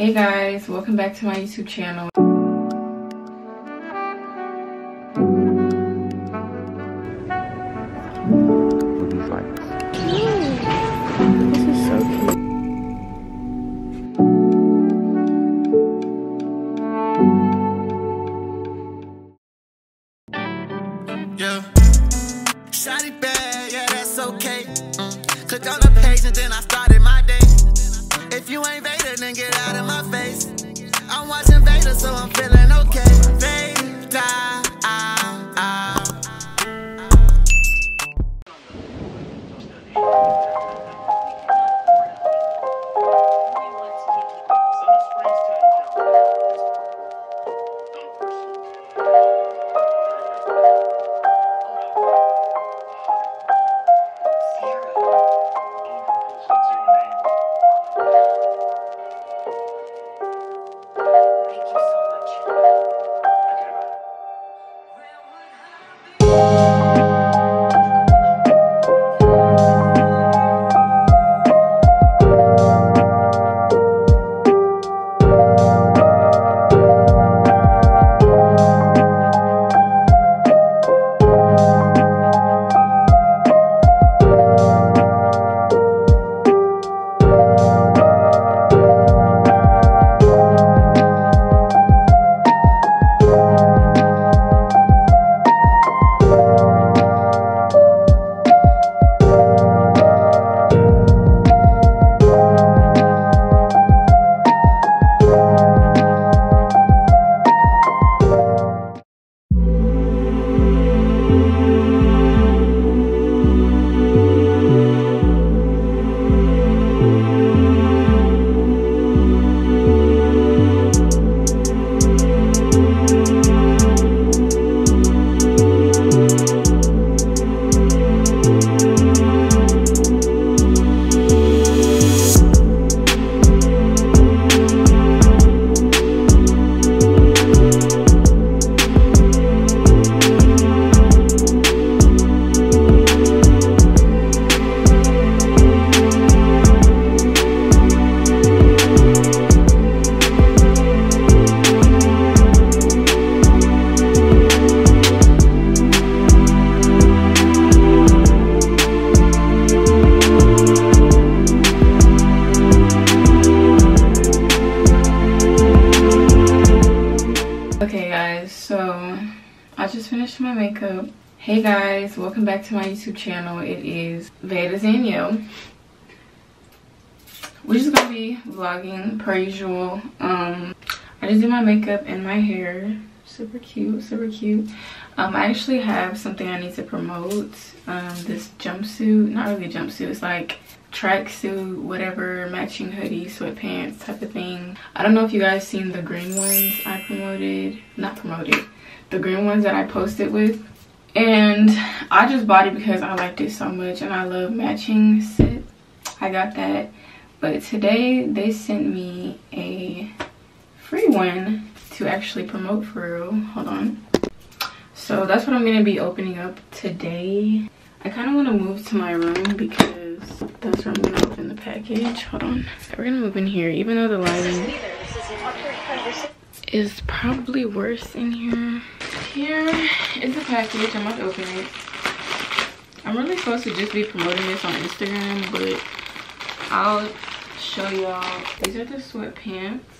Hey guys, welcome back to my YouTube channel. My hair. Super cute, super cute. Um, I actually have something I need to promote. Um, this jumpsuit, not really a jumpsuit, it's like tracksuit, whatever, matching hoodie, sweatpants type of thing. I don't know if you guys seen the green ones I promoted, not promoted, the green ones that I posted with. And I just bought it because I liked it so much and I love matching set. I got that. But today they sent me a free one to actually promote for real. Hold on. So that's what I'm gonna be opening up today. I kind of want to move to my room because that's where I'm gonna open the package. Hold on. We're gonna move in here, even though the lighting is probably worse in here. Here is the package. I'm about to open it. I'm really supposed to just be promoting this on Instagram, but I'll show y'all. These are the sweatpants.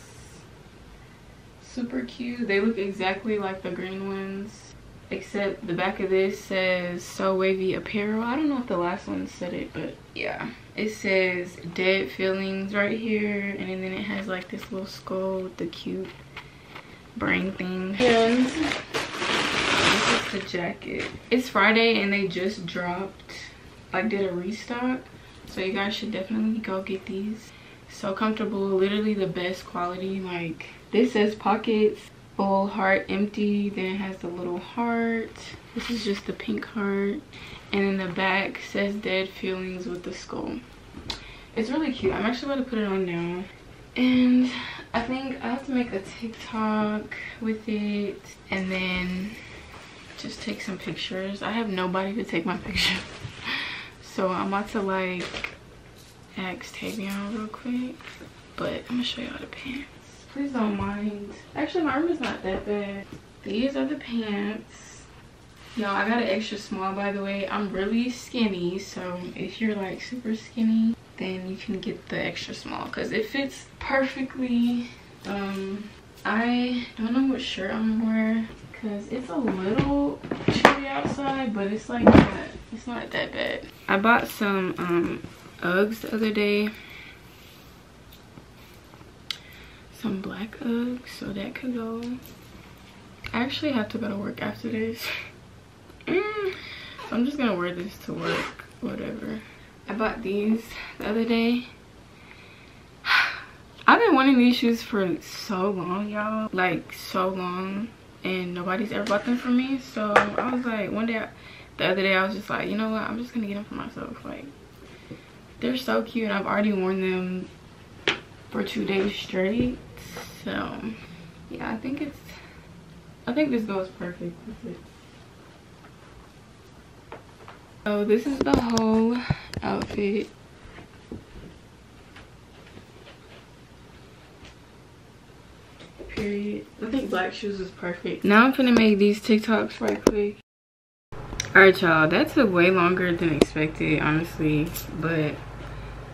Super cute. They look exactly like the green ones except the back of this says so wavy apparel. I don't know if the last one said it but yeah. It says dead feelings right here and then it has like this little skull with the cute brain thing. And this is the jacket. It's friday and they just dropped like did a restock. So you guys should definitely go get these. So comfortable. Literally the best quality like this says pockets full heart empty then it has the little heart. This is just the pink heart. And in the back says dead feelings with the skull. It's really cute. I'm actually about to put it on now. And i think i have to make a tiktok with it and then just take some pictures. I have nobody to take my picture so i'm about to like ask Tavion real quick but i'm gonna show y'all the pants please don't mind. Actually my room is not that bad. These are the pants. Y'all i got an extra small by the way. I'm really skinny so if you're like super skinny then you can get the extra small. Because it fits perfectly. Um i don't know what shirt i'm wearing because it's a little chilly outside but it's like not, it's not that bad. I bought some um uggs the other day some black uggs so that could go. I actually have to go to work after this. Mm, i'm just gonna wear this to work whatever. I bought these the other day. I've been wanting these shoes for so long y'all. Like so long. And nobody's ever bought them for me. So i was like one day I, the other day i was just like you know what? I'm just gonna get them for myself. Like they're so cute. And i've already worn them for two days straight so yeah i think it's i think this goes perfect with it so this is the whole outfit. Period. I think black shoes is perfect. Now i'm gonna make these tiktoks right quick. All right y'all that took way longer than expected honestly but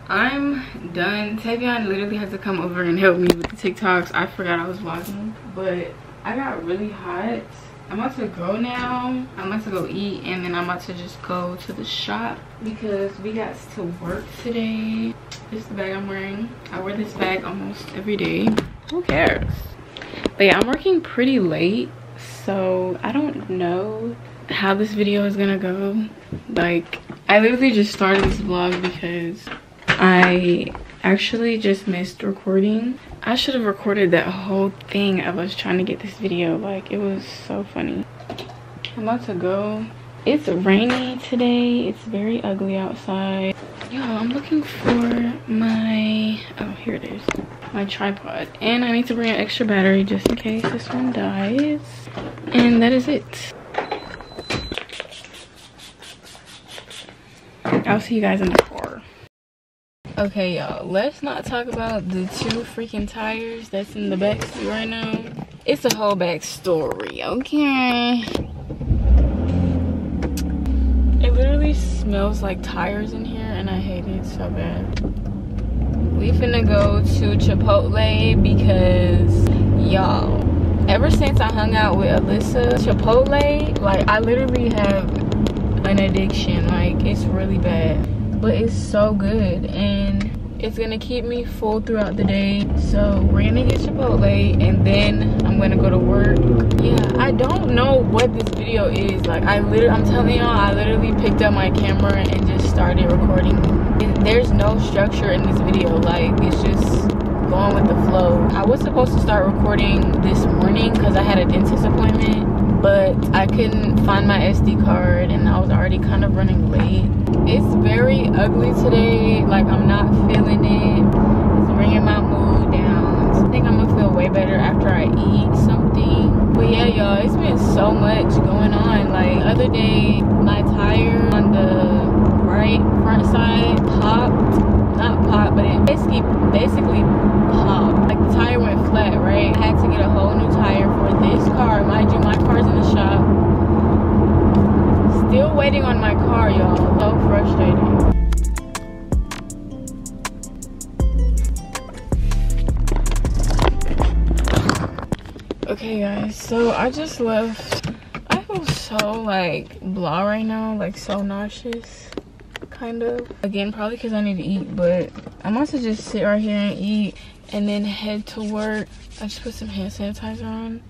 I'm done. Tavion literally had to come over and help me with the TikToks. I forgot I was vlogging, but I got really hot. I'm about to go now. I'm about to go eat and then I'm about to just go to the shop because we got to work today. This is the bag I'm wearing. I wear this bag almost every day. Who cares? But yeah, I'm working pretty late. So I don't know how this video is gonna go. Like, I literally just started this vlog because I actually just missed recording. I should have recorded that whole thing I was trying to get this video. Like, it was so funny. I'm about to go. It's rainy today. It's very ugly outside. Yo, I'm looking for my, oh, here it is. My tripod. And I need to bring an extra battery just in case this one dies. And that is it. I'll see you guys in the car. Okay, y'all, let's not talk about the two freaking tires that's in the back seat right now. It's a whole back story, okay? It literally smells like tires in here and I hate it so bad. We finna go to Chipotle because, y'all, ever since I hung out with Alyssa, Chipotle, like, I literally have an addiction. Like, it's really bad but it's so good and it's gonna keep me full throughout the day. So we're gonna get chipotle and then i'm gonna go to work. Yeah i don't know what this video is. Like i literally i'm telling y'all i literally picked up my camera and just started recording. There's no structure in this video. Like it's just going with the flow. I was supposed to start recording this morning because i had a dentist appointment but I couldn't find my SD card and I was already kind of running late. It's very ugly today. Like I'm not feeling it. It's bringing my mood down. I think I'm gonna feel way better after I eat something. But yeah, y'all, it's been so much going on. Like other day, my tire on the right front side popped. Not popped, but it basically basically popped. Like the tire went flat, right? I had to get a whole new tire for this car. Mind you, my car's in the shop. Still waiting on my car, y'all. So frustrating. Okay, guys, so I just left. I feel so like blah right now, like so nauseous, kind of. Again, probably because I need to eat, but I'm to just sit right here and eat and then head to work. I just put some hand sanitizer on.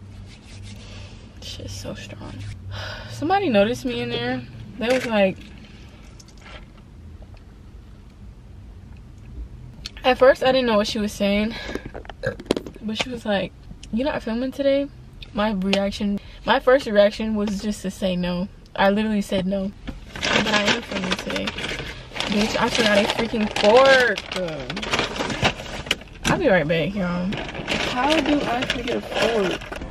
Shit's so strong. Somebody noticed me in there. They was like, at first I didn't know what she was saying, but she was like, you're not filming today? My reaction, my first reaction was just to say no. I literally said no. But I am filming today. Bitch, I forgot a freaking fork. I'll be right back, y'all. How do I forget a fork?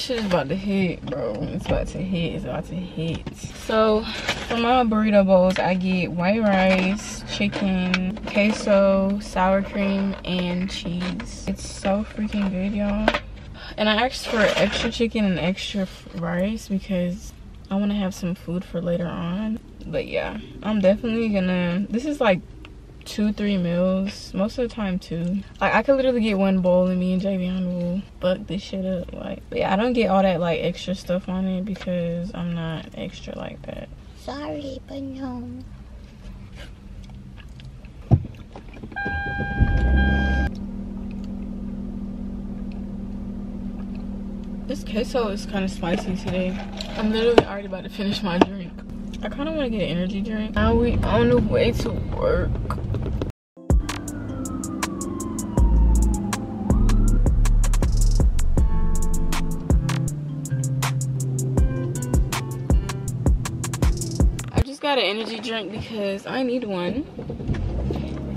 Shit is about to hit, bro. It's about to hit. It's about to hit. So, for my burrito bowls, I get white rice, chicken, queso, sour cream, and cheese. It's so freaking good, y'all. And I asked for extra chicken and extra rice because I want to have some food for later on. But yeah, I'm definitely gonna, this is like two, three meals. Most of the time, two. Like, I could literally get one bowl and me and Javion will fuck this shit up. Like, but yeah, I don't get all that, like, extra stuff on it because I'm not extra like that. Sorry, but no. This queso is kind of spicy today. I'm literally already about to finish my drink. I kind of want to get an energy drink. Now we on the way to work. Got an energy drink because I need one.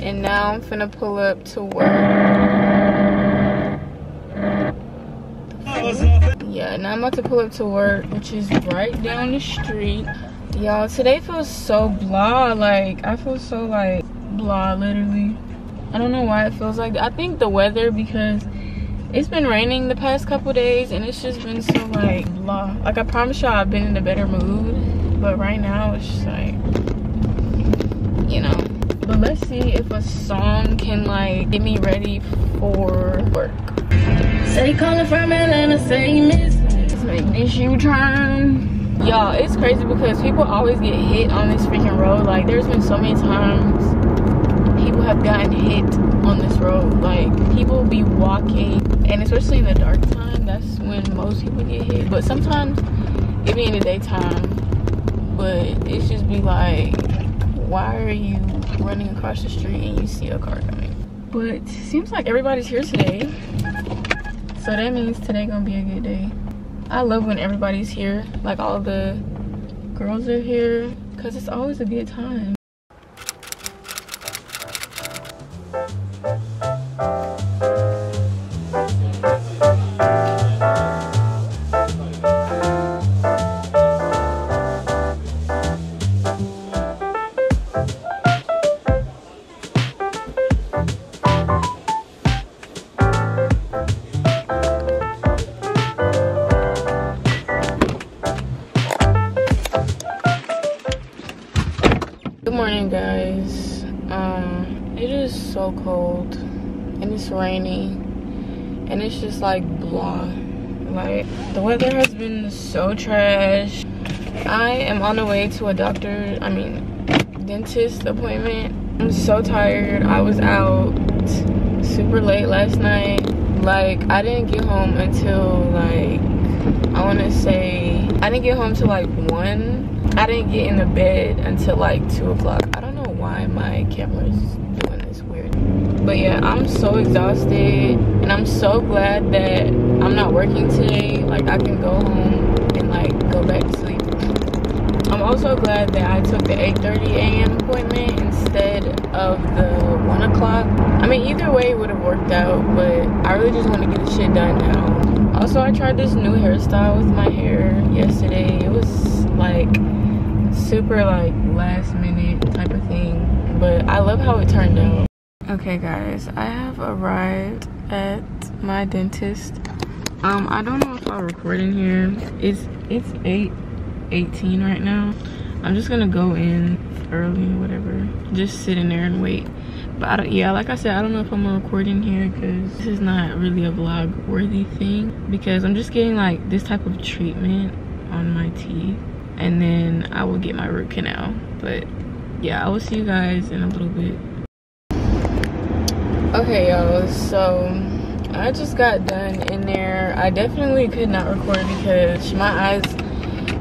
And now I'm finna pull up to work. Yeah, now I'm about to pull up to work, which is right down the street. Y'all, today feels so blah. Like, I feel so, like, blah, literally. I don't know why it feels like. I think the weather, because it's been raining the past couple days, and it's just been so, like, blah. Like, I promise y'all I've been in a better mood. But right now, it's just, like, you know. But let's see if a song can, like, get me ready for work. Say calling from Atlanta, say you miss Let's make this U-turn. Y'all, it's crazy because people always get hit on this freaking road. Like, there's been so many times people have gotten hit on this road. Like, people be walking, and especially in the dark time, that's when most people get hit. But sometimes it be in the daytime, but it's just be like, why are you running across the street and you see a car coming? But seems like everybody's here today. So that means today gonna be a good day. I love when everybody's here, like all the girls are here, cause it's always a good time. Like blah. Like the weather has been so trash. I am on the way to a doctor, I mean, dentist appointment. I'm so tired. I was out super late last night. Like I didn't get home until like I want to say I didn't get home till like one I didn't get in the bed until like 2 o'clock. I don't know why my camera is doing this weird. But yeah, I'm so exhausted. I'm so glad that I'm not working today. Like, I can go home and like go back to sleep. I'm also glad that I took the 8.30 a.m. appointment instead of the 1 o'clock. I mean, either way it would have worked out. But I really just want to get the shit done now. Also, I tried this new hairstyle with my hair yesterday. It was like super like last minute type of thing but i love how it turned out okay guys i have arrived at my dentist. Um i don't know if i'll record in here. It's it's 8 18 right now. I'm just gonna go in early whatever. Just sit in there and wait. But I yeah like i said i don't know if i'm gonna record in here because this is not really a vlog worthy thing. Because i'm just getting like this type of treatment on my teeth. And then I will get my root canal. But yeah, I will see you guys in a little bit. Okay, y'all, so I just got done in there. I definitely could not record because my eyes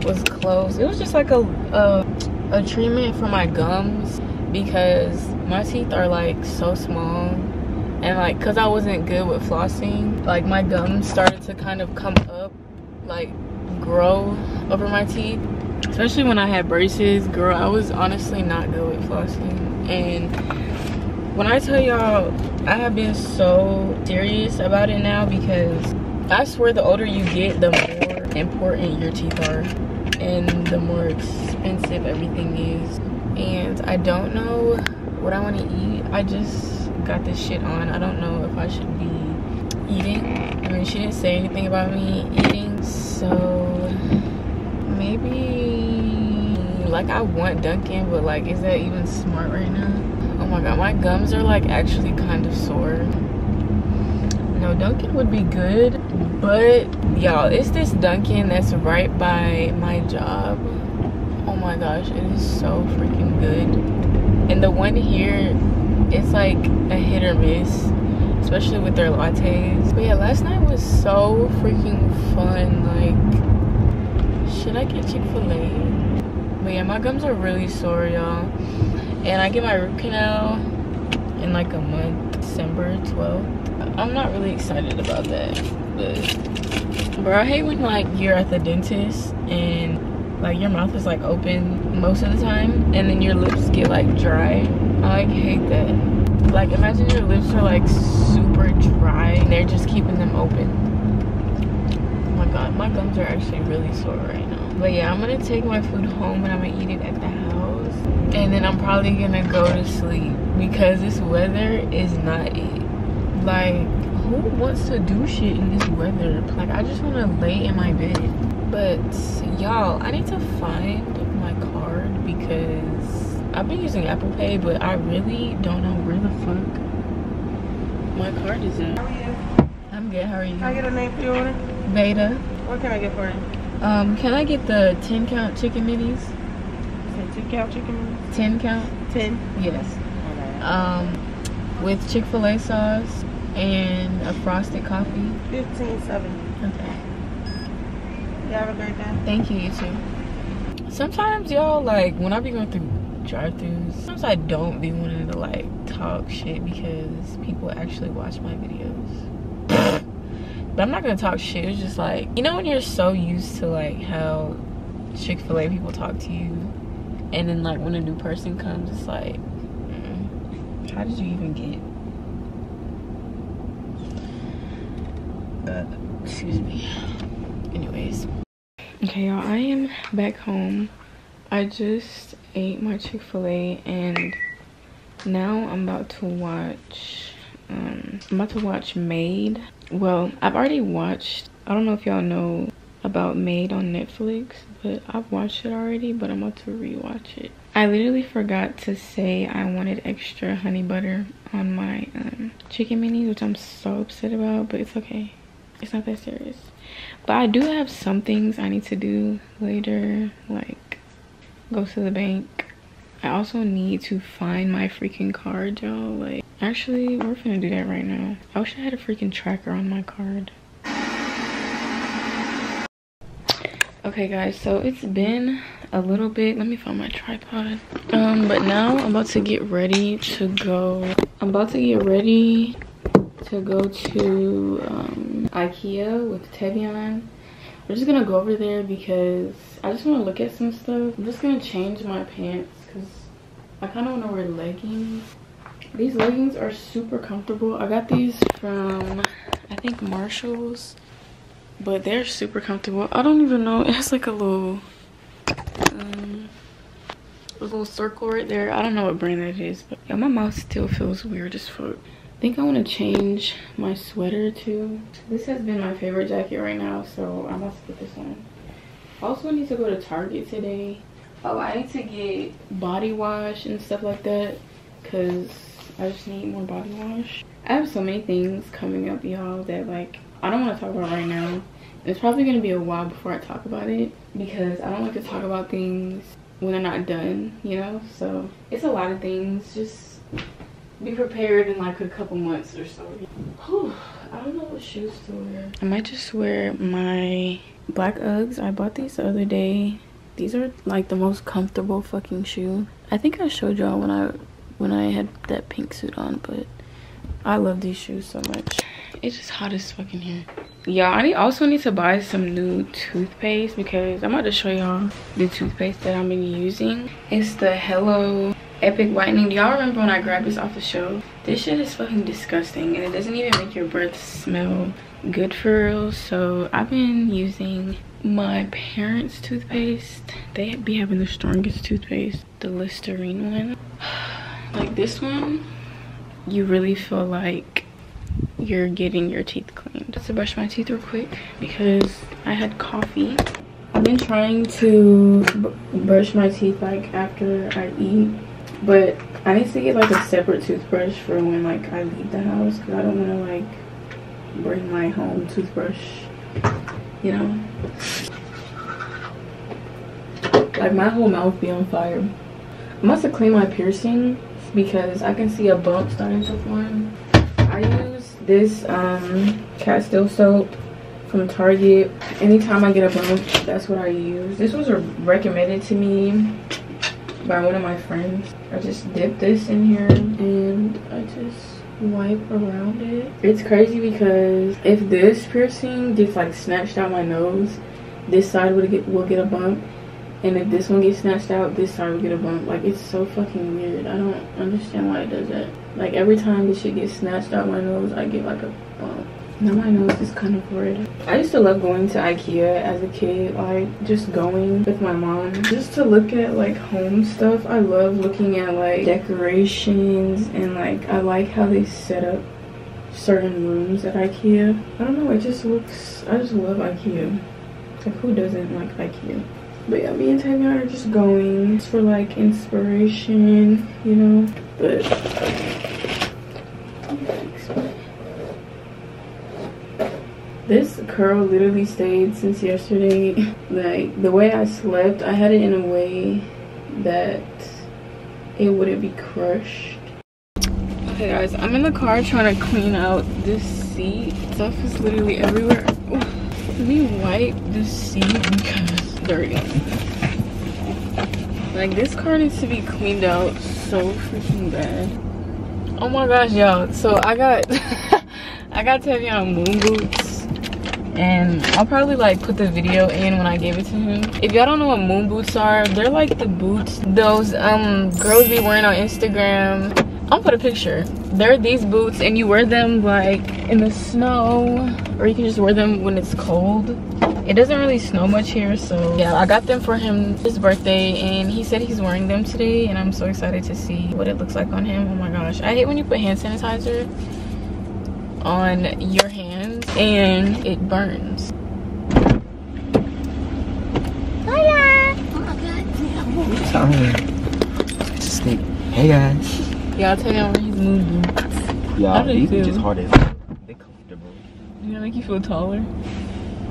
was closed. It was just like a, a, a treatment for my gums because my teeth are like so small and like because I wasn't good with flossing, like my gums started to kind of come up, like grow over my teeth especially when I had braces, girl, I was honestly not good with flossing. And when I tell y'all, I have been so serious about it now because I swear the older you get, the more important your teeth are and the more expensive everything is. And I don't know what I want to eat. I just got this shit on. I don't know if I should be eating. I mean, she didn't say anything about me eating, so maybe like I want Dunkin', but like, is that even smart right now? Oh my god, my gums are like actually kind of sore. No, Dunkin' would be good, but y'all, it's this Dunkin' that's right by my job. Oh my gosh, it is so freaking good. And the one here, it's like a hit or miss, especially with their lattes. But yeah, last night was so freaking fun. Like, should I get Chick-fil-A? But yeah, my gums are really sore, y'all and I get my root canal in like a month, December 12th. I'm not really excited about that, but bro, I hate when like you're at the dentist and like your mouth is like open most of the time and then your lips get like dry. I like hate that. Like imagine your lips are like super dry and they're just keeping them open. Oh my god, my gums are actually really sore right now. But yeah, I'm gonna take my food home and I'm gonna eat it at the. And then I'm probably gonna go to sleep because this weather is not it. Like, who wants to do shit in this weather? Like, I just wanna lay in my bed. But y'all, I need to find my card because I've been using Apple Pay, but I really don't know where the fuck my card is at. How are you? I'm good, how are you? Can I get a name for your order? Beta. What can I get for you? Um, can I get the 10 count chicken minis? Count chicken wings? 10 count? Ten. Yes. Um, with Chick-fil-A sauce and a frosted coffee. Fifteen seventy. Okay. You have a great day. Thank you, you too. Sometimes y'all like when I be going through drive-throughs, sometimes I don't be wanting to like talk shit because people actually watch my videos. But I'm not gonna talk shit. It's just like, you know when you're so used to like how Chick-fil-A people talk to you and then like when a new person comes, it's like, mm, how did you even get? Uh, excuse me. Anyways. Okay, y'all, I am back home. I just ate my Chick-fil-A and now I'm about to watch, um, I'm about to watch Maid well i've already watched i don't know if y'all know about Maid on netflix but i've watched it already but i'm about to rewatch it. I literally forgot to say i wanted extra honey butter on my um, chicken minis which i'm so upset about but it's okay. It's not that serious. But i do have some things i need to do later like go to the bank. I also need to find my freaking card y'all. Like Actually, we're gonna do that right now. I wish I had a freaking tracker on my card. Okay guys, so it's been a little bit. Let me find my tripod. Um, but now I'm about to get ready to go. I'm about to get ready to go to um, Ikea with Tavion. We're just gonna go over there because I just want to look at some stuff. I'm just gonna change my pants because I kind of want to wear leggings these leggings are super comfortable i got these from i think marshalls but they're super comfortable. I don't even know. It has like a little um, a little circle right there. I don't know what brand that is but yeah my mouth still feels weird as fuck. I think i want to change my sweater too. This has been my favorite jacket right now so i must put this on. Also need to go to target today. Oh i need to get body wash and stuff like that because I just need more body wash. I have so many things coming up, y'all, that like I don't want to talk about right now. It's probably going to be a while before I talk about it because I don't like to talk about things when they're not done, you know? So it's a lot of things. Just be prepared in like a couple months or so. Whew, I don't know what shoes to wear. I might just wear my black Uggs. I bought these the other day. These are like the most comfortable fucking shoe. I think I showed y'all when I when I had that pink suit on, but I love these shoes so much. It's just hot as fucking here. Y'all, I need, also need to buy some new toothpaste because I'm about to show y'all the toothpaste that I've been using. It's the Hello Epic Whitening. Do y'all remember when I grabbed this off the shelf? This shit is fucking disgusting and it doesn't even make your breath smell good for real. So I've been using my parents' toothpaste. They be having the strongest toothpaste, the Listerine one. Like this one, you really feel like you're getting your teeth cleaned. Just to brush my teeth real quick because I had coffee. I've been trying to brush my teeth like after I eat, but I need to get like a separate toothbrush for when like I leave the house because I don't want to like bring my home toothbrush, you know. Like my whole mouth be on fire. I must have cleaned my piercing because I can see a bump starting to form. I use this um, Castile soap from Target. Anytime I get a bump, that's what I use. This was recommended to me by one of my friends. I just dip this in here and I just wipe around it. It's crazy because if this piercing gets like snatched out my nose, this side would get will get a bump and if this one gets snatched out this side will get a bump like it's so fucking weird i don't understand why it does that like every time this shit gets snatched out my nose i get like a bump. Now my nose is kind of red i used to love going to ikea as a kid like just going with my mom just to look at like home stuff. I love looking at like decorations and like i like how they set up certain rooms at ikea. I don't know it just looks i just love ikea. Like who doesn't like ikea? But yeah me and Tanya are just going for like inspiration you know? But this curl literally stayed since yesterday like the way i slept i had it in a way that it wouldn't be crushed okay guys i'm in the car trying to clean out this seat stuff is literally everywhere Ooh, let me wipe this seat because it's dirty. Like this car needs to be cleaned out so freaking bad. Oh my gosh, y'all. So I got I got Tavion moon boots. And I'll probably like put the video in when I gave it to him. If y'all don't know what moon boots are, they're like the boots those um girls be wearing on Instagram. I'll put a picture. They're these boots and you wear them like in the snow or you can just wear them when it's cold it doesn't really snow much here so yeah i got them for him his birthday and he said he's wearing them today and i'm so excited to see what it looks like on him oh my gosh i hate when you put hand sanitizer on your hands and it burns Hola! Hey guys. Y'all tell me I'm wearing his moon boots. Yeah, do you these are just hard as they're comfortable. Do they make you feel taller?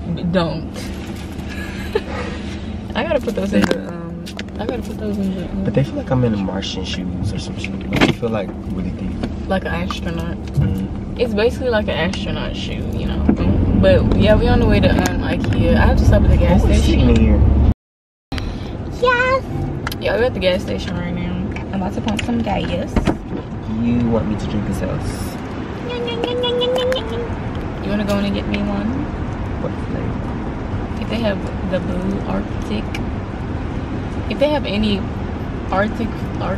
But Don't. I gotta put those in the um I gotta put those in the um, But they feel like I'm in Martian shoes or some shit. Like they feel like really deep. like an astronaut. Mm. It's basically like an astronaut shoe, you know. But yeah, we on the way to um IKEA. I have to stop at the gas Who is station. here? Yes! Yeah, we're at the gas station right now. I'm about to pump some gas. You want me to drink this else? You wanna go in and get me one? What flavor? If they have the blue Arctic. If they have any Arctic arc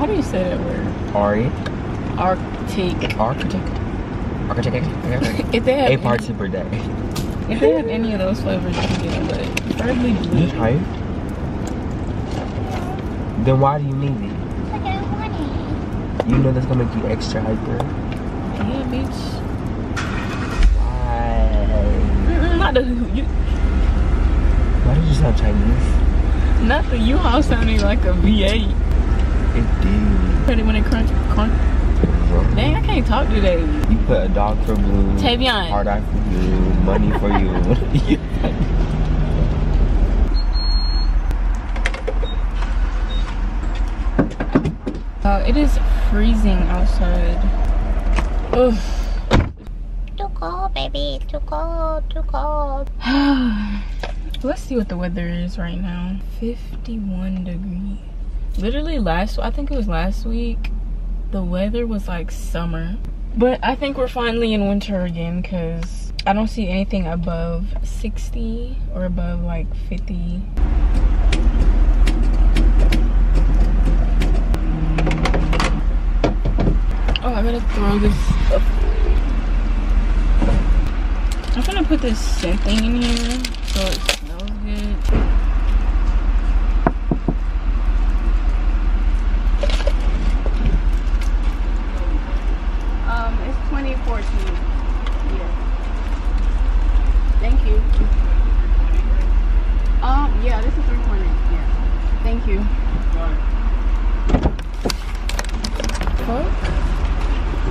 how do you say that word? Ari? Arctic. Architect? Architect? If they have A parts per day. if they have any of those flavors, you can get them, but preferably Did you blue. try it? Then why do you need it? But I want it. You know that's gonna make you extra hyper. Yeah, bitch. Why? Not the you, Why did you sound Chinese? Nothing. You all sounding like a V8. It did. Pretty when it crunch, crunch. Dang, I can't talk today. You put a dog for blue. Tavion. Hard eye for you. Money for you. Uh, it is freezing outside. Ugh. Too cold, baby. Too cold. Too cold. Let's see what the weather is right now. 51 degrees. Literally last, I think it was last week, the weather was like summer. But I think we're finally in winter again because I don't see anything above 60 or above like 50. gotta throw this up. I'm gonna put this scent thing in here so it smells good. Um, it's 2014. Yeah. Thank you. Um, yeah, this is 3.8. Yeah. Thank you. Fuck.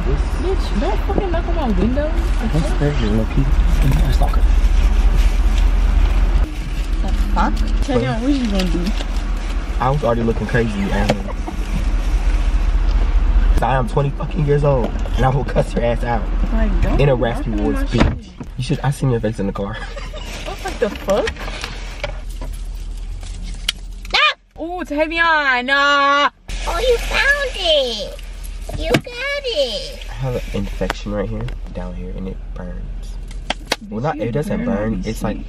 Bitch, don't fucking knock on my window. The That's fuck? crazy, little kid. That's stalker. Fuck. Tavion, what you gonna do? I was already looking crazy, and I am 20 fucking years old, and I will cuss your ass out Like, don't in a knock raspy on woods bitch. shit. You should. I seen your face in the car. What the fuck? Ah! Oh, Tavion, nah. Oh, you found it. You got it. I have an infection right here, down here, and it burns. Well, not it doesn't burn. It's like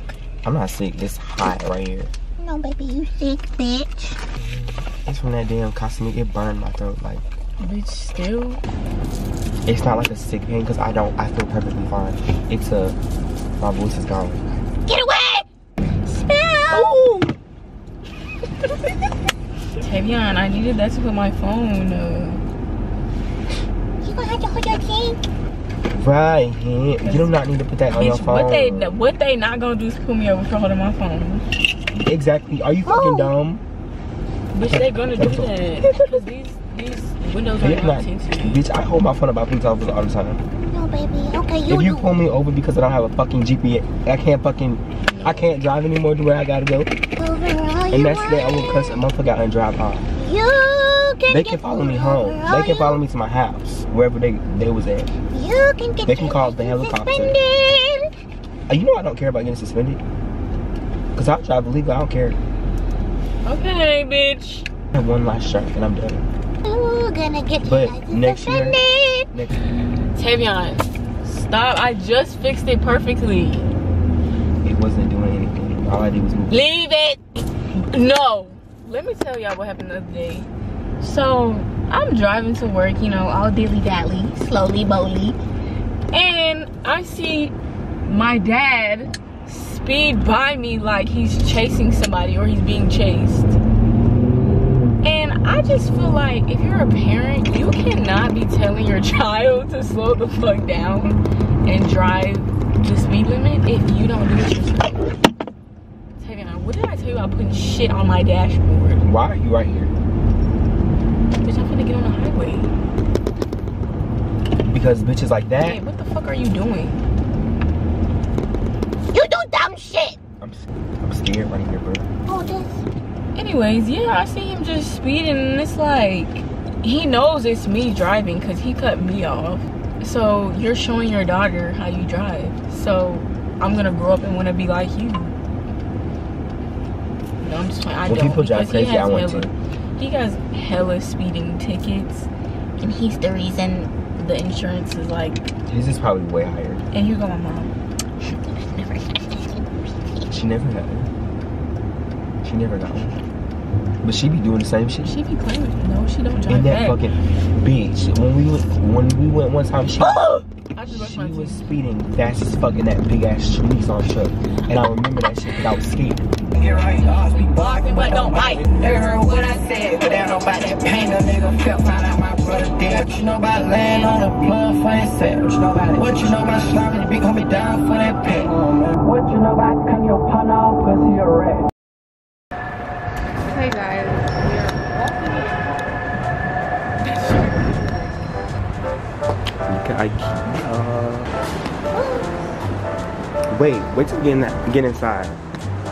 I'm not sick. It's hot right here. No, baby, you sick, bitch. It's from that damn cosmetic. It burned my throat. Like Bitch, still. it's not like a sick pain because I don't. I feel perfectly fine. It's a my voice is gone. Get away. Smell. Tavion, I needed that to put my phone. Uh, You gonna have to hold your tank. Right. You do not need to put that on your bitch, phone. what they what they not gonna do is pull me over for holding my phone. Exactly. Are you fucking dumb? Bitch, they're gonna do that because these these windows are not not, tinted. bitch, I hold my phone up by police officers all the time. No, baby. Okay, you if you do. pull me over because I don't have a fucking GPS, I can't fucking, I can't drive anymore to where I gotta go. Overall, you And that's the day I will cuss a motherfucker out and drive off. You can They can follow me home. over. They can follow me to my house, wherever they they was at. You can get They can call the helicopter. suspended. Uh, You know I don't care about getting suspended. Cause I drive illegal, I don't care. Okay, bitch. I have one last shot and I'm done. You gonna get your But next year- suspended. Next, Tavion, stop. I just fixed it perfectly. it wasn't doing anything. All I did was move. Leave it. No. Let me tell y'all what happened the other day. So I'm driving to work, you know, all dilly dally, slowly bowly, and I see my dad speed by me like he's chasing somebody or he's being chased. And I just feel like if you're a parent, you cannot be telling your child to slow the fuck down and drive the speed limit if you don't do it yourself. What did I tell you about putting shit on my dashboard? Why are you right here? Bitch, I'm gonna get on the highway. Because bitches like that. Hey, what the fuck are you doing? You do dumb shit. I'm, I'm scared running here, bro. Oh, this. Anyways, yeah, I see him just speeding and it's like he knows it's me driving because he cut me off. So you're showing your daughter how you drive. So I'm gonna grow up and wanna be like you. No, I'm just playing. I When don't people drive crazy, I want hella, to. He has hella speeding tickets, and he's the reason the insurance is like. His is probably way higher. And here go my mom. Never She never got one. She never got one. But she be doing the same shit. She be playing with me. No, she don't drive And that back. fucking bitch. When we went, when we went one time, she I just brushed she was speeding fast as fucking that big ass Nissan truck, and I remember that shit because I was scared. But don't bite. They heard what I about that pain. A nigga felt found out my brother dead. What you know about laying on the blood for himself? What you know about it? What you know about slamming the beat, hold me down for that pay? What you know about cutting your partner off cause he a rat? Hey guys, we are walking. uh, wait, wait till we get, in that, get inside,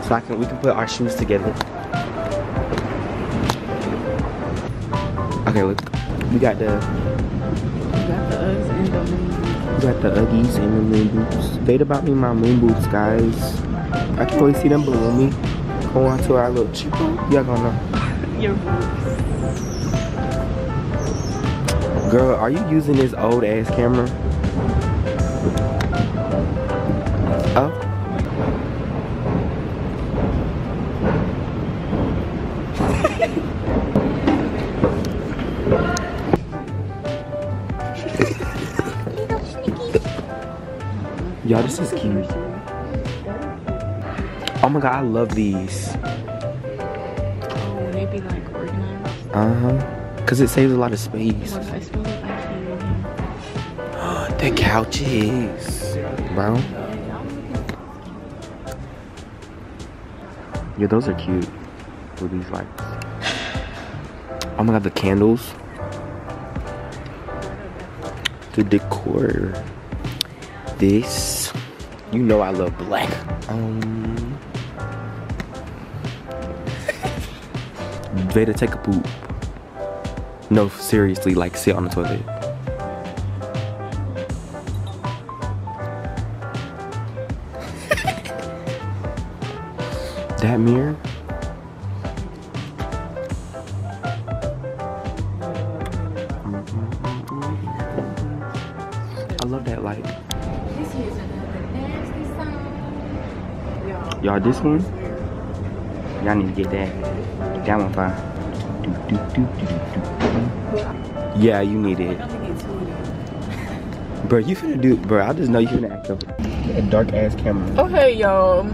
so I can we can put our shoes together. Okay, look, we got the We got the Uggs and the moon. we got the Uggies and the moon boots. Fade about me my moon boots, guys. I can always see them below me. Going to our little cheapo. Y'all gonna know. Your boots. Girl, are you using this old ass camera? Oh. Y'all, this is cute. Oh my god, I love these. Oh, they be like organized. Uh-huh. Cause it saves a lot of space. Like the couches. Bro. Yeah, those are cute. With these lights. Oh my god, the candles. The decor. This. You know I love black. Um. Vadah, take a poop. No, seriously, like sit on the toilet. that mirror. Y'all, this one? Y'all need to get that. That one fine. Yeah, you need it. Bro, you finna do, bro, I just know you finna act up. That dark ass camera. Okay, y'all.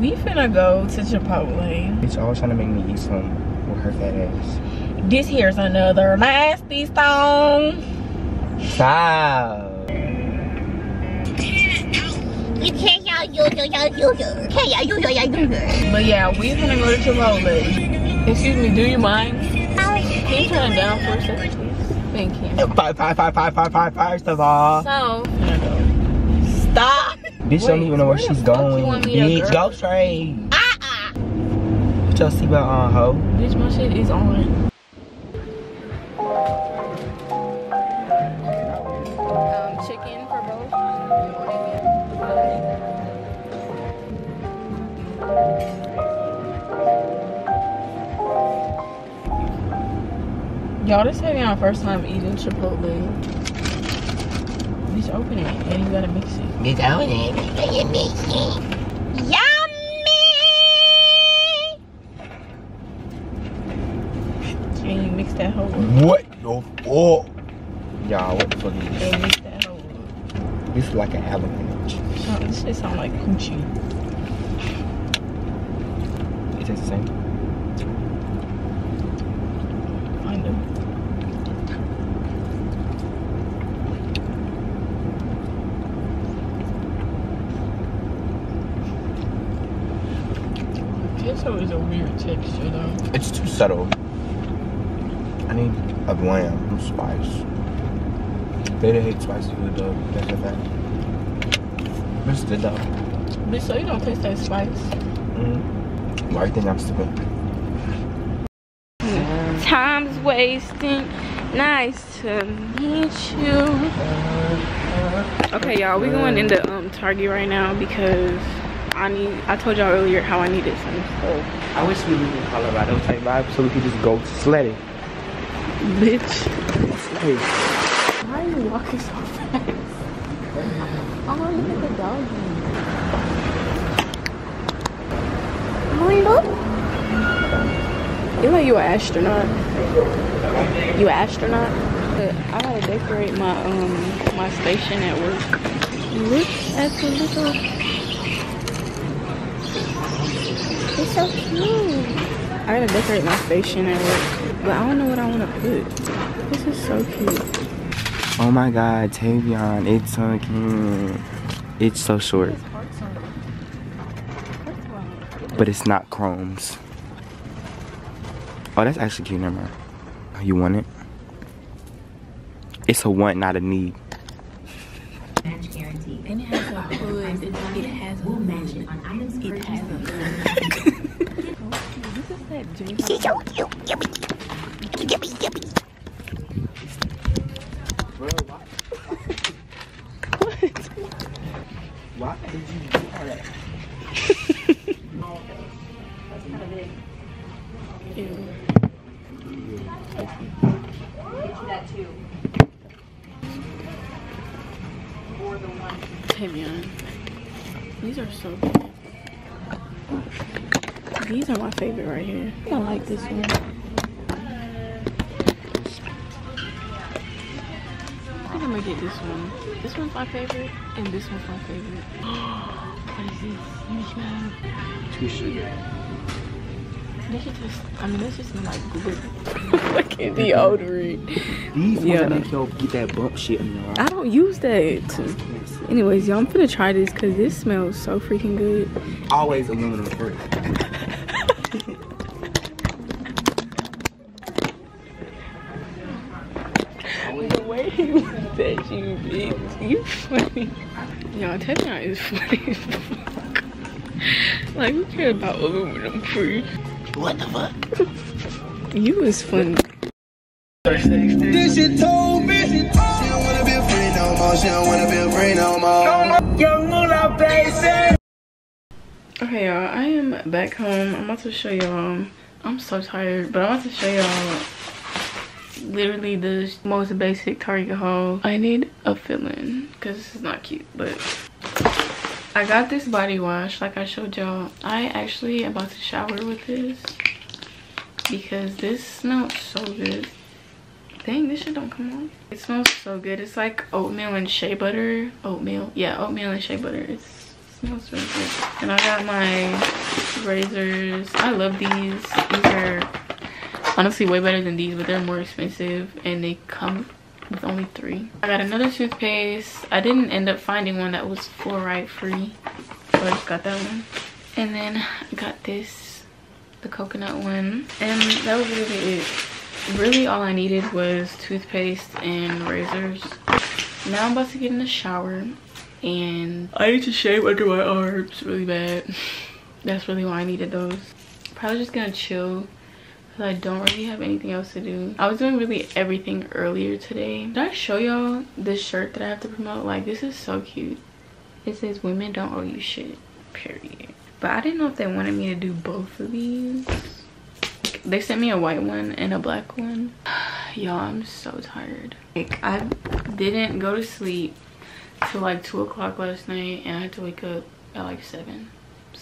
We finna go to Chipotle. Bitch always trying to make me eat some with her fat ass. This here's another nasty song. Stop. But yeah, we're gonna go to Chipotle. Excuse me, do you mind? Can you turn it down for a second, please? Thank you. Five, five, five, five, five, five, first of all. So. Stop. Bitch don't even know where where she's going. want me to Bitch, go? straight. Uh-uh. Put your seatbelt on, ho. Bitch, my shit is on. Y'all, this ain't our first time eating Chipotle. Bitch, open it and you gotta mix it. Get out there. Yummy! And you mix that whole up. What the fuck? Y'all, what the fuck is this? And mix that whole up. This is like an avalanche. Oh, this shit sound like coochie. It tastes the same. Kind of. Queso is a weird texture though. It's too subtle. I need a bland spice. They hate spicy food though. That's a fact. But it's good though. Bitch, so you don't taste that spice? Mm. Why you think I'm stupid? Time's wasting. Nice to meet you. Okay, y'all, we going into um Target right now because I need. I told y'all earlier how I needed some. So, I wish we lived in Colorado type vibe so we could just go to sledding. bitch, Hey, why are you walking so fast? Oh, look at the dog. Oh. You like you an astronaut. You an astronaut? I gotta decorate my um my station at work. Look at the little. It's so cute. I gotta decorate my station at work, but I don't know what I want to put. This is so cute. Oh my god, Tavion, it's so cute. It's so short. But it's not chromes. Oh, that's actually cute, never mind. Oh, you want it? It's a want, not a need. match guarantee. And it has a hood. It, it has a hood. it on items It has a hood. This is that J It's so cute. My favorite right here. I like this one. Look at I'm gonna get this one. This one's my favorite, and this one's my favorite. what is this? Let me smell. Too sugar. They should just, I mean, this just like good. fucking deodorant. These ones Yeah. make y'all get that bump shit in your I don't use that. Anyways, y'all, I'm gonna try this because this smells so freaking good. Always aluminum free. funny. Y'all, Teton is funny. Like, who cares about aluminum free? What the fuck? You is funny. This shit told me she don't wanna be free no more. She don't wanna be free no more. Young Mula, baby. Okay, y'all, I am back home. I'm about to show y'all. I'm so tired, but I'm about to show y'all literally the most basic Target haul. I need a fill-in because this is not cute, but I got this body wash like I showed y'all. I actually about to shower with this because this smells so good. Dang, this shit don't come on. It smells so good. It's like oatmeal and shea butter. Oatmeal, yeah, oatmeal and shea butter. It's smells really good. And I got my razors. I love these. These are honestly way better than these, but they're more expensive and they come with only three. I got another toothpaste. I didn't end up finding one that was fluoride free, so I just got that one. And then I got this, the coconut one, and that was really it. Really all I needed was toothpaste and razors. Now I'm about to get in the shower and I need to shave under my arms really bad. That's really why I needed those. Probably just gonna chill because I don't really have anything else to do. I was doing really everything earlier today. Did I show y'all this shirt that I have to promote? Like this is so cute. It says women don't owe you shit, period. But I didn't know if they wanted me to do both of these. They sent me a white one and a black one. Y'all, I'm so tired. Like I didn't go to sleep till like two o'clock last night and I had to wake up at like seven.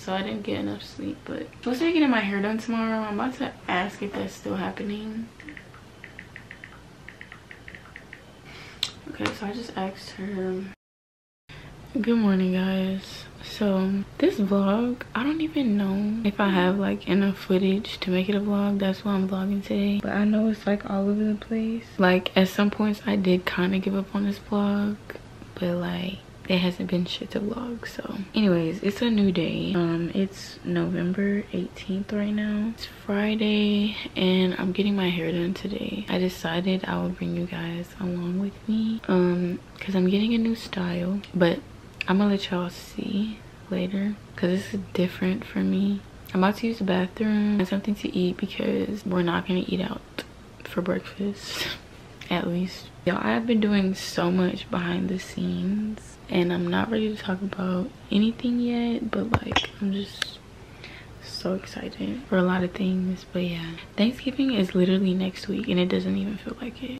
So I didn't get enough sleep, but I'm supposed to be getting my hair done tomorrow. I'm about to ask if that's still happening. Okay, so I just asked her. Good morning, guys. So this vlog, I don't even know if I have like enough footage to make it a vlog. That's why I'm vlogging today. But I know it's like all over the place. Like at some points I did kind of give up on this vlog, but like it hasn't been shit to vlog so. Anyways it's a new day. Um it's november 18th right now. It's friday and i'm getting my hair done today. I decided i would bring you guys along with me um because i'm getting a new style but i'm gonna let y'all see later because this is different for me. I'm about to use the bathroom and something to eat because we're not gonna eat out for breakfast at least. Y'all i've been doing so much behind the scenes and i'm not ready to talk about anything yet but like i'm just so excited for a lot of things. But yeah thanksgiving is literally next week and it doesn't even feel like it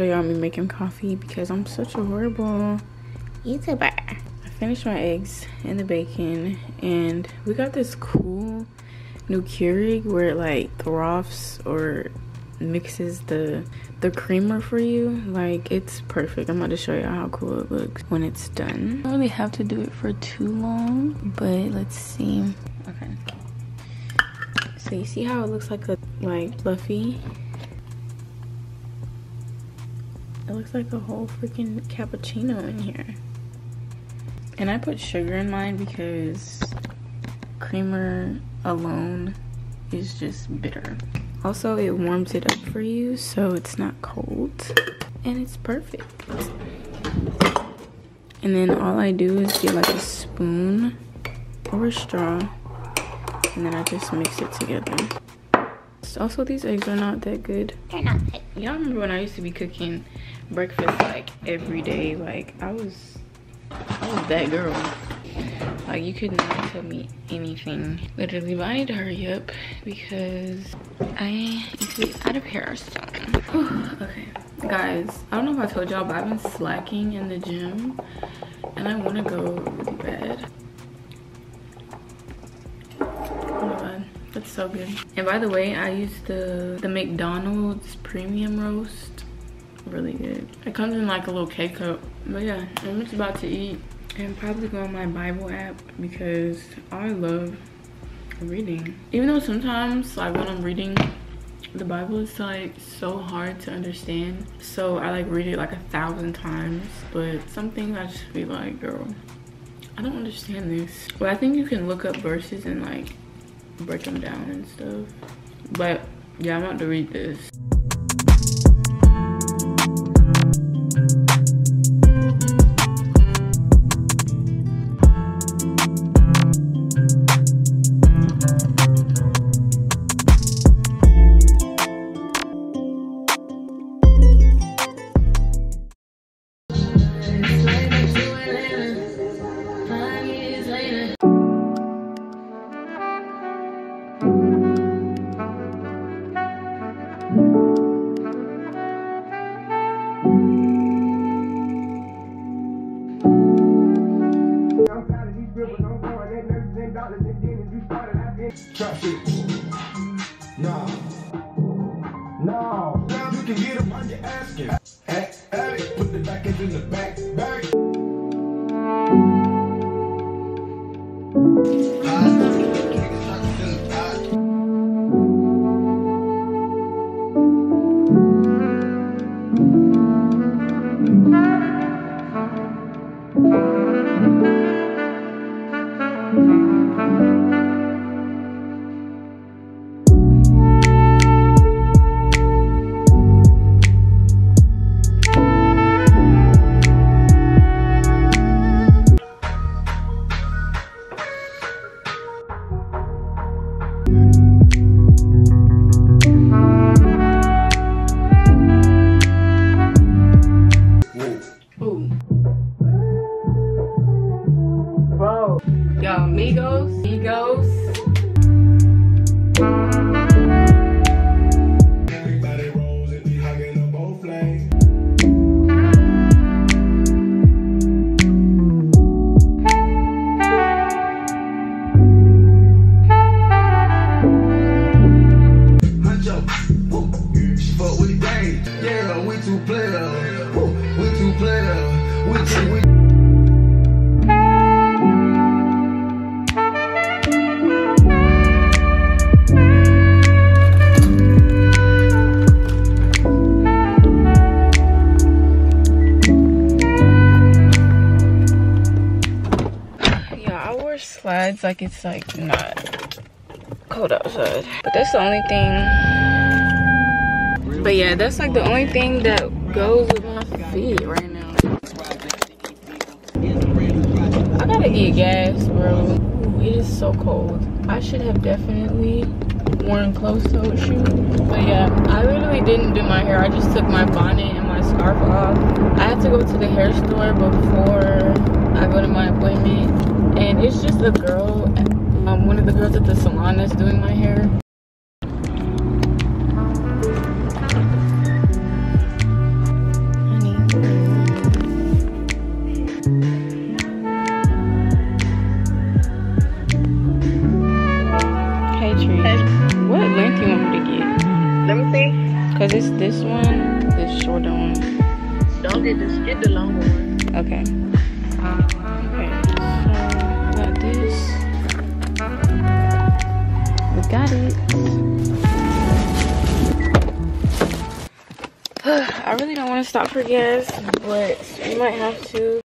show y'all me making coffee because I'm such a horrible YouTuber. I finished my eggs and the bacon and we got this cool new Keurig where it like throffs or mixes the the creamer for you. Like it's perfect. I'm about to show y'all how cool it looks when it's done. I don't really have to do it for too long but let's see. Okay. So you see how it looks like a like fluffy it looks like a whole freaking cappuccino in here. And i put sugar in mine because creamer alone is just bitter. Also it warms it up for you so it's not cold. And it's perfect. And then all i do is get like a spoon or a straw and then i just mix it together also these eggs are not that good. They're not good. y'all remember when i used to be cooking breakfast like every day? Like i was i was that girl. Like you could not tell me anything. Literally but i need to hurry up because i need to be out of here soon. Okay. Guys i don't know if i told y'all but i've been slacking in the gym and I want to go really bad. So good. And by the way, I used the the McDonald's premium roast. Really good. It comes in like a little K cup. But yeah, I'm just about to eat and probably go on my Bible app because I love reading. Even though sometimes like when I'm reading the bible is like so hard to understand so i like read it like a thousand times but some things i just be like girl i don't understand this but i think you can look up verses and like break them down and stuff. But yeah i'm about to read this like it's like not cold outside. But that's the only thing. But yeah, that's like the only thing that goes with my feet right now. I gotta get gas, bro. Ooh, it is so cold. I should have definitely worn closed-toed shoes. But yeah, I literally didn't do my hair. I just took my bonnet scarf off. I have to go to the hair store before I go to my appointment. And it's just a girl, um, one of the girls at the salon that's doing my hair. I really don't want to stop for gas, but we might have to.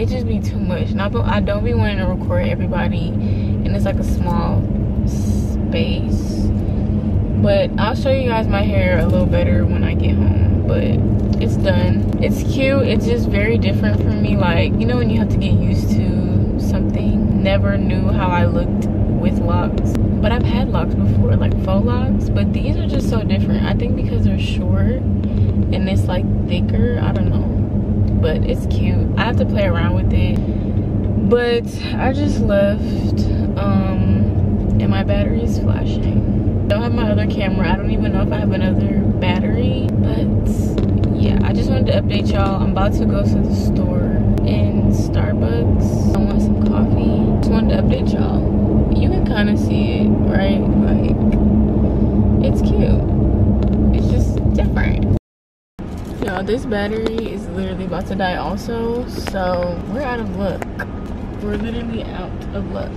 It just be too much. And I don't, I don't be wanting to record everybody, and it's like a small space. But I'll show you guys my hair a little better when I get home. But it's done. It's cute. It's just very different for me. Like, you know when you have to get used to something? Never knew how I looked with locks. But I've had locks before, like faux locks. But these are just so different. I think because they're short and it's like thicker. I don't know. But it's cute. I have to play around with it. But I just left. Um, and my battery is flashing. don't have my other camera. I don't even know if I have another battery. But yeah, I just wanted to update y'all. I'm about to go to the store in Starbucks. I want some coffee. Just wanted to update y'all. You can kind of see it, right? Like, it's cute. It's just different. Y'all, this battery is literally about to die also. So, we're out of luck. We're literally out of luck.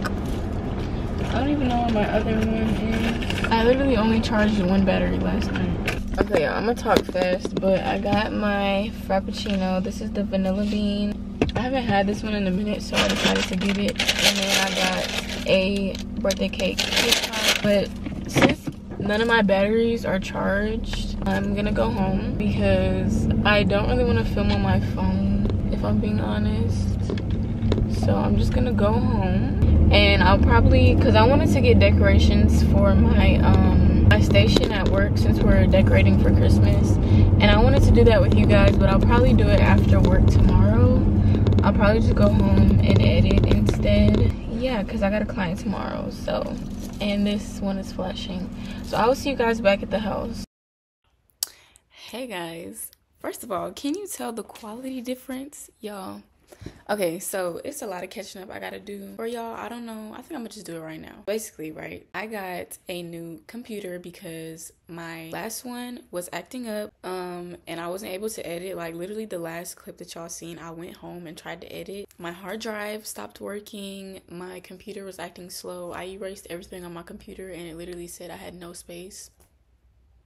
I don't even know what my other one is. I literally only charged one battery last night. Okay, I'm gonna talk fast, but I got my Frappuccino. This is the vanilla bean. I haven't had this one in a minute, so I decided to get it. And then I got a birthday cake. But none of my batteries are charged, I'm gonna go home because I don't really want to film on my phone, if I'm being honest. So I'm just gonna go home and I'll probably, cause I wanted to get decorations for my um my station at work since we're decorating for Christmas. And I wanted to do that with you guys, but I'll probably do it after work tomorrow. I'll probably just go home and edit instead. Yeah, cause I got a client tomorrow, so. And this one is flashing. So I will see you guys back at the house. Hey guys. First of all, can you tell the quality difference? Y'all, Okay, so it's a lot of catching up I gotta do for y'all. I don't know. I think I'm gonna just do it right now. Basically, right? I got a new computer because my last one was acting up, um, and I wasn't able to edit. Like literally, the last clip that y'all seen, I went home and tried to edit. My hard drive stopped working. My computer was acting slow. I erased everything on my computer, and it literally said I had no space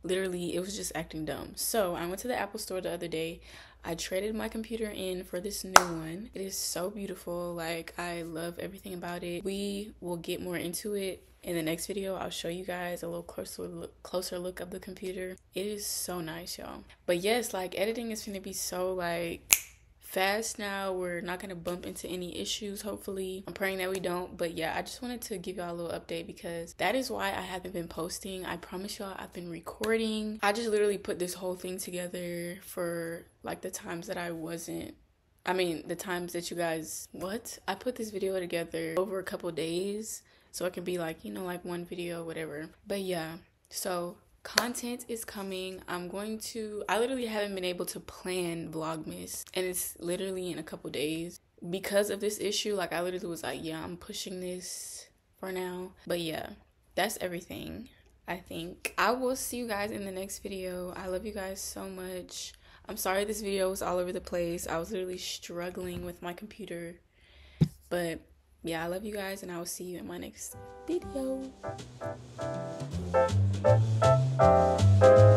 literally it was just acting dumb. So i went to the apple store the other day. I traded my computer in for this new one. It is so beautiful. Like i love everything about it. We will get more into it in the next video. I'll show you guys a little closer look closer look of the computer. It is so nice y'all. But yes like editing is gonna be so like fast now. We're not going to bump into any issues, hopefully. I'm praying that we don't. But yeah, I just wanted to give y'all a little update because that is why I haven't been posting. I promise y'all I've been recording. I just literally put this whole thing together for like the times that I wasn't I mean, the times that you guys, what? I put this video together over a couple days so it can be like, you know, like one video, whatever. But yeah, so content is coming. I'm going to, I literally haven't been able to plan Vlogmas, and it's literally in a couple days. Because of this issue, like, I literally was like, yeah, I'm pushing this for now. But yeah, that's everything. I think I will see you guys in the next video. I love you guys so much. I'm sorry this video was all over the place. I was literally struggling with my computer. But yeah, I love you guys and I will see you in my next video. Thank you.